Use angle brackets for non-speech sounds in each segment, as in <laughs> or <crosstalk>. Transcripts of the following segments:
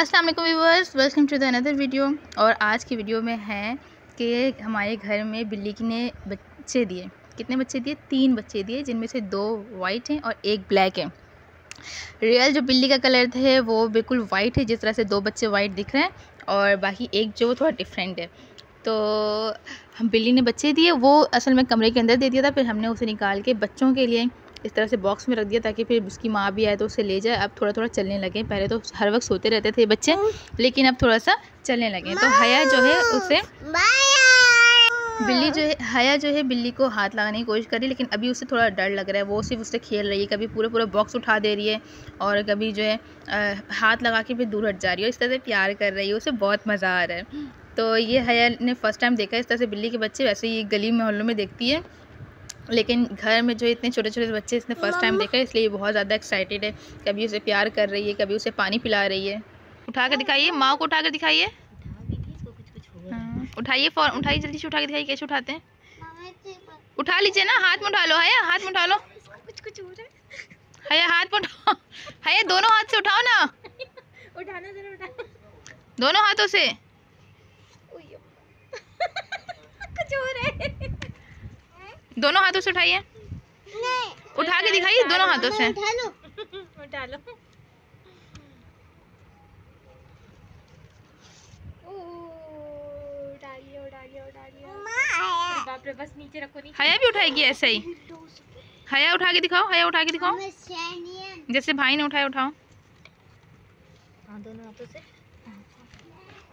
अस्सलाम वालेकुम viewers, welcome to the another video. और आज की वीडियो में है कि हमारे घर में बिल्ली ने बच्चे दिए। कितने बच्चे दिए? तीन बच्चे दिए, जिनमें से दो वाइट हैं और एक ब्लैक है। रियल जो बिल्ली का कलर है वो बिल्कुल वाइट है, जिस तरह से दो बच्चे वाइट दिख रहे हैं और बाकी एक जो थोड़ा डिफरेंट है। तो हम बिल्ली ने बच्चे दिए, वो असल में कमरे के अंदर दे दिया था, फिर हमने उसे निकाल के बच्चों के लिए इस तरह से बॉक्स में रख दिया ताकि फिर उसकी माँ भी आए तो उसे ले जाए। अब थोड़ा थोड़ा चलने लगे। पहले तो हर वक्त सोते रहते थे बच्चे लेकिन अब थोड़ा सा चलने लगे। तो हया जो है उसे बिल्ली जो है हया जो है बिल्ली को हाथ लगाने की कोशिश करी लेकिन अभी उसे थोड़ा डर लग रहा है। वो सिर्फ़ उससे खेल रही है। कभी पूरा पूरा बॉक्स उठा दे रही है और कभी जो है आ, हाथ लगा के फिर दूर हट जा रही है इस तरह से प्यार कर रही है। उसे बहुत मज़ा आ रहा है। तो ये हया ने फ़र्स्ट टाइम देखा है। इस तरह से बिल्ली के बच्चे वैसे ही गली मोहल्लों में देखती है। लेकिन घर में जो इतने छोटे छोटे बच्चे इसने फ़र्स्ट टाइम देखा इसलिए ये बहुत ज़्यादा एक्साइटेड है। कभी उसे प्यार कर रही है कभी उसे पानी पिला रही है। उठा कर दिखाइए माँ को उठा कर दिखाइए उठाइए फॉर उठाइए जल्दी से उठा के दिखाइए कैसे उठाते हैं। उठा लीजिए ना हाथ में उठा लो हया हाथ में उठा लो। कुछ कुछ हो रहा है। हया हाथ में उठाओ हया दोनों हाथ से उठाओ ना। <laughs> उठाना जरा उठा दोनों हाथों से कुछ हो रहा है दोनों हाथों से उठाइए। उठा के दिखाइए दोनों हाथों से। उठा लो? <laughs> उठा लो। बस नीचे रखो नीचे हया भी उठाएगी ऐसे ही। हया उठा के दिखाओ हया उठा के दिखाओ। जैसे भाई ने उठाया उठाओ। हाँ, दोनों हाथों से।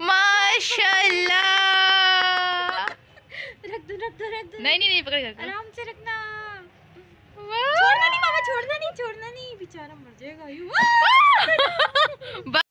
माशाल्लाह। रख दो रख दो। नहीं नहीं नहीं पकड़ कर आराम से रखना। छोड़ना नहीं मामा छोड़ना नहीं छोड़ना नहीं। बेचारा मर जाएगा। <laughs> <laughs>